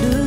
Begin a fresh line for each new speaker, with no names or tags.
do